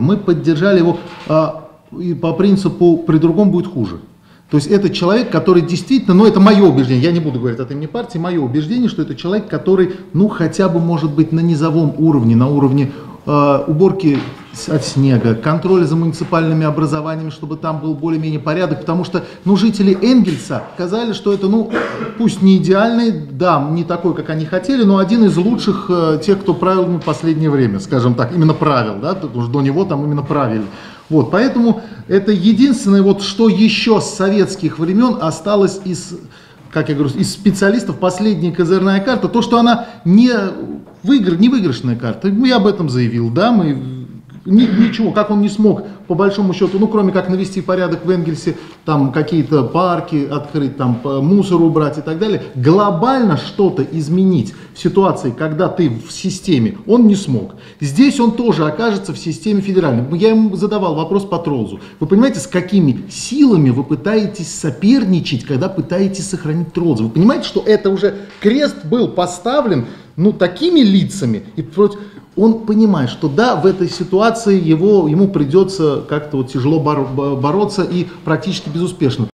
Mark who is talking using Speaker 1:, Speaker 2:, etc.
Speaker 1: Мы поддержали его а, и по принципу «при другом будет хуже». То есть это человек, который действительно, ну это мое убеждение, я не буду говорить от имени партии, мое убеждение, что это человек, который, ну хотя бы может быть на низовом уровне, на уровне э, уборки от снега, контроля за муниципальными образованиями, чтобы там был более-менее порядок, потому что, ну, жители Энгельса сказали, что это, ну, пусть не идеальный, да, не такой, как они хотели, но один из лучших э, тех, кто правил ну, в последнее время, скажем так, именно правил, да, потому что до него там именно правили. Вот, поэтому это единственное, вот что еще с советских времен осталось из, как я говорю, из специалистов, последняя козырная карта, то, что она не, выигр, не выигрышная карта. Я об этом заявил, да, мы ни, ничего, как он не смог, по большому счету, ну, кроме как навести порядок в Энгельсе, там какие-то парки открыть, там мусор убрать и так далее, глобально что-то изменить в ситуации, когда ты в системе, он не смог. Здесь он тоже окажется в системе федеральной. Я ему задавал вопрос по Тролзу. Вы понимаете, с какими силами вы пытаетесь соперничать, когда пытаетесь сохранить Тролзу? Вы понимаете, что это уже крест был поставлен, ну, такими лицами, и против он понимает, что да, в этой ситуации его, ему придется как-то вот тяжело боро- бороться и практически безуспешно.